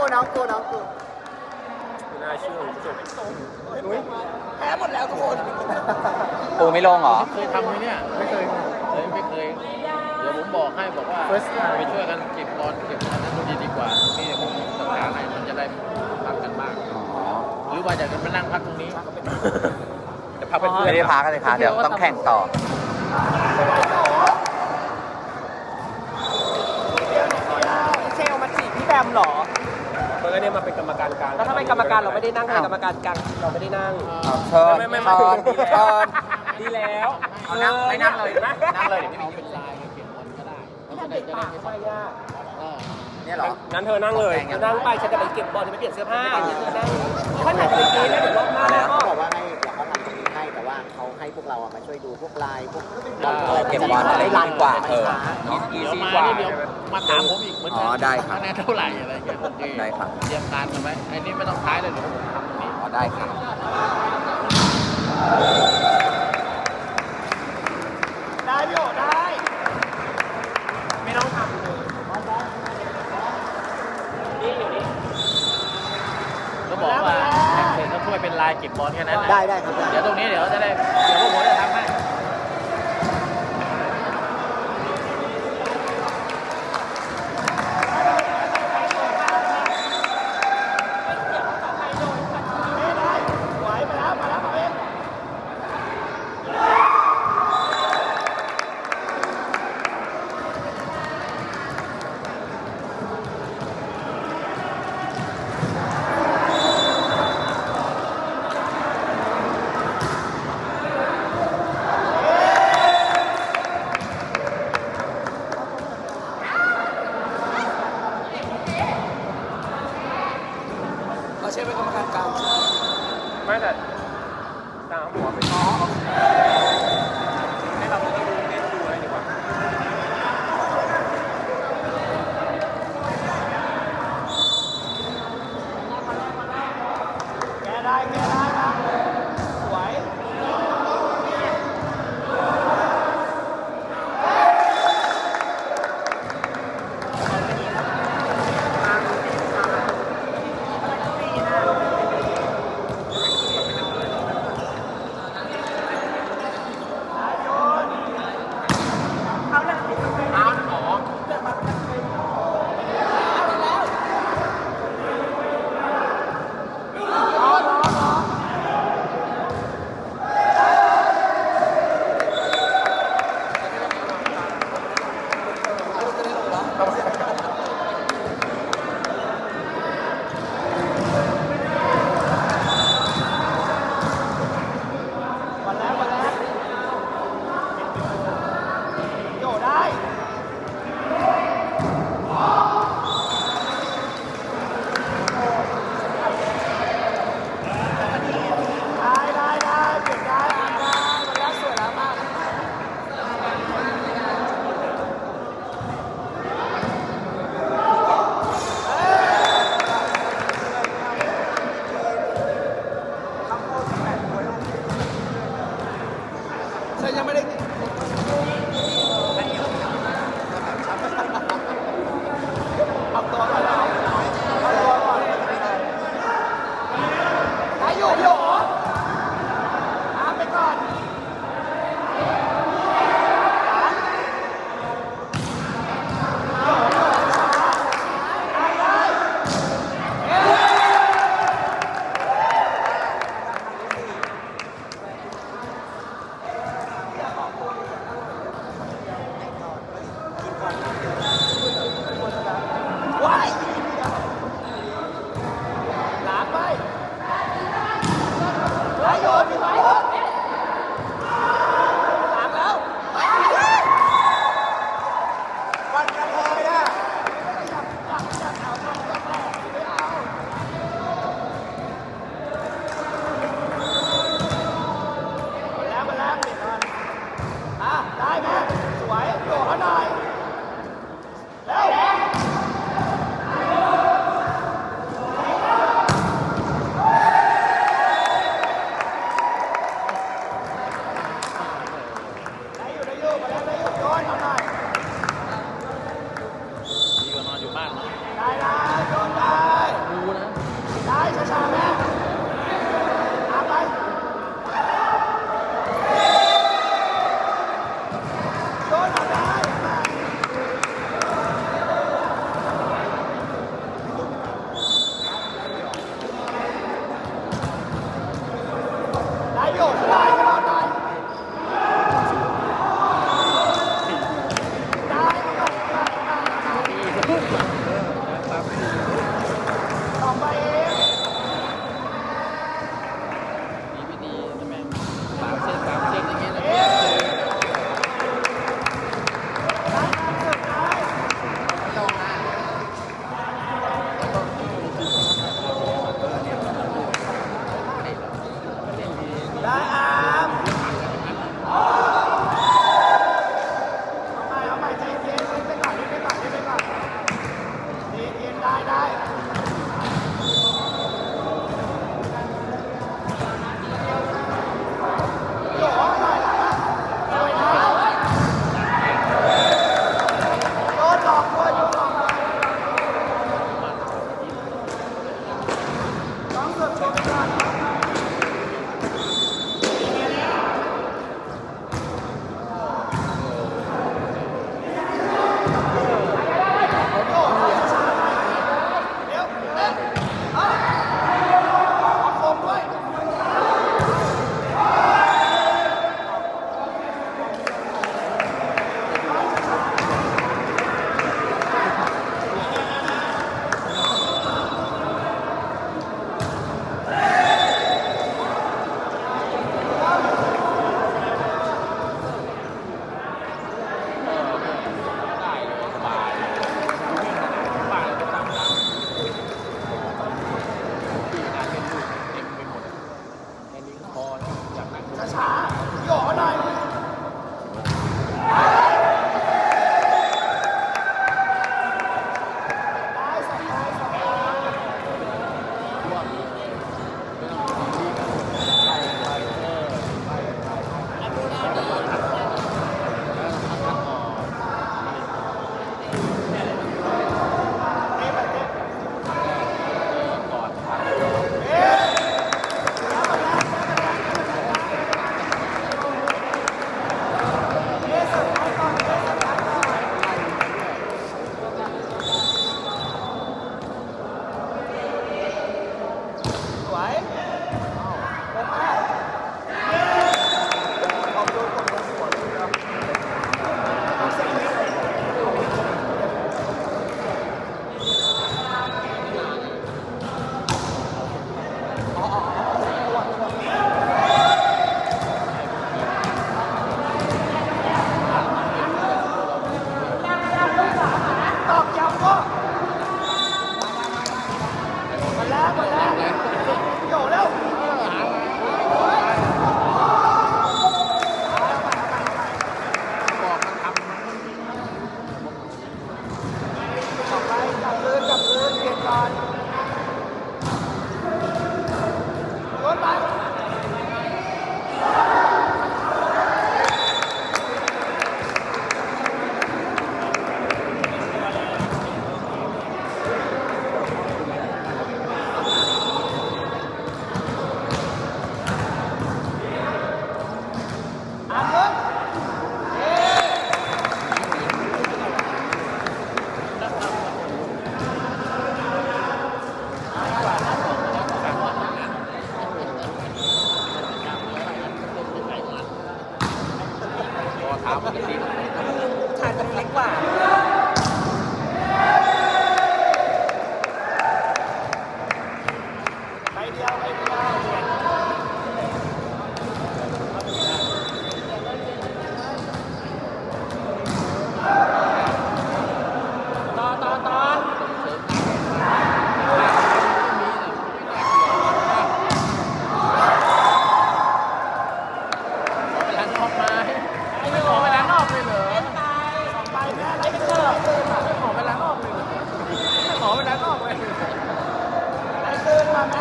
กูน้องกูน้องกูไม่น่าเชื่อคุณผู้ชมแพ้หมดแล้วทุกคนปูไม่ลงเหรอ เคยทำไหมเนี่ย ไม่เคยเลยไม่เคย เดี๋ยวผมบอกให้บอกว่า First time ไปช่วยกันเก็บบอลเก็บอันนั้นดูดีดีกว่านี่ผมจัดการให้มันจะได้พักกันบ้างอ๋อหรือว่าอยากจะมานั่งพักตรงนี้เดี๋ยวพักเป็นเพื่อนไม่ได้พักกันเลยค่ะเดี๋ยวต้องแข่งต่อ เชลมาจีบพี่แบมเหรอ เมื่อเนี่ยมาเป็นกรรม การกลางแล้วทำไมกรรมการเราไม่ได้นั่งทำไมกรรมการกลางเราไม่ได้นั่งเชิญไม่ไม่เชิญไม่เชิญดีแล้วเอานั่งไม่นั่งเลยนะนั่งเลยเดี๋ยวไม่เอามีเป็นลายเก็บบอลก็ได้ไม่ทำเด็กปากทำไมอะเออเนี่ยเหรองั้นเธอนั่งเลยเธอนั่งไปฉันจะไปเก็บบอลจะไปเปลี่ยนเสื้อผ้าเดี๋ยวเธอนั่งขนาดเมื่อกี้แล้วเดี๋ยวรอบหน้าแล้วก็ พวกเราอะมาช่วยดูพวกลายพวกเก็บบอลอะไรดีกว่าเออเดี๋ยวมานี่เดี๋ยวมาตามผมอีกเหมือนอ๋กัอได้ครับ คะแนนเท่าไหร่อะไรเงี้ยโอเคได้ครับเตรียมการกันไว้ไอ้นี่ไม่ต้องท้ายเลยเดี๋ยวผมทำตรงนี้ อ๋อได้ค่ะได้พี่โอได้ ไม่ต้องทำเลยก็บอกว่าแข่งเสร็จก็ช่วยเป็นลายเก็บบอลแค่นั้นนะได้ได้ครับได้ เดี๋ยวตรงนี้เดี๋ยวจะได้เดี๋ยวพวกผมจะทำให้ ไหวมาแล้วมาแล้วมาเอง เราเชื่อเป็นกรรมการกลาง ไม่แต่ตามหัวไปท้อให้เราไม่ต้องดูเล่นดูอะไรดีกว่า แกได้แกได้นะสวย วันแล้ววันแล้วโยได้ ได้ได้ได้เก็บได้เก็บได้วันแล้วสวยแล้วมากฉันยังไม่ได้เอาตัวก่อนเอาเอาตัวก่อนได้อยู่พี่โอ๋ตามไปก่อนได้ได้ ว้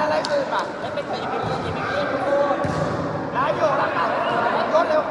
อะไรตื่นป่ะไม่เป็นไรไม่เป็นไรไม่เป็นไรพูดนายอยู่หลังหลังรถเร็ว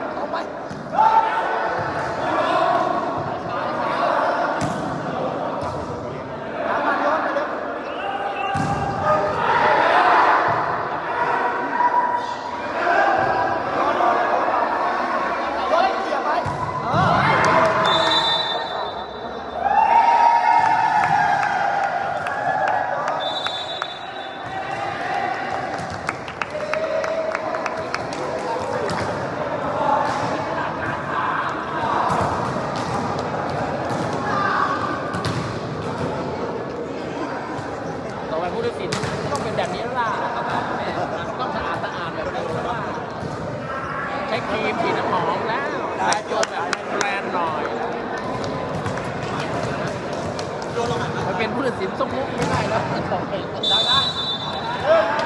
เป็นผู้ตัดสินสมมุติไม่ได้แล้วต้องเป็นได้ได้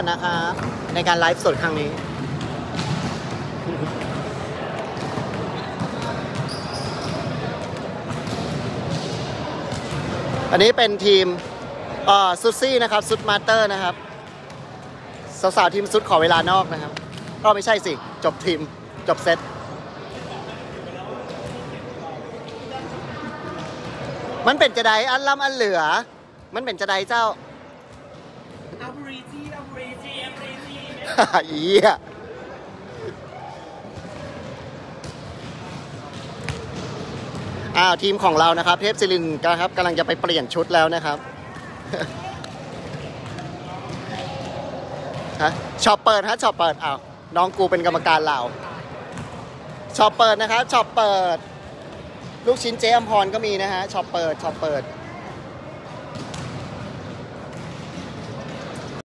ก่อนนะครับในการไลฟ์สดครั้งนี้ อันนี้เป็นทีมซุซี่นะครับซุดมาสเตอร์นะครับ สาวๆทีมซุดขอเวลานอกนะครับก็ไม่ใช่สิ จบทีม จบเซตมันเป็นจะไดอันลำอันเหลือ มันเป็นจะไดเจ้า เหี้ยอ้าวทีมของเรานะครับ เทพศิรินทร์นครับกำลังจะไปเปลี่ยนชุดแล้วนะครับฮะชอปเปิดฮะชอปเปิดอ้าวน้องกูเป็นกรรมการเราชอปเปิดนะครับชอปเปิด ลูกชิ้นเจ๊อมพรก็มีนะฮะชอปเปิดชอปเปิด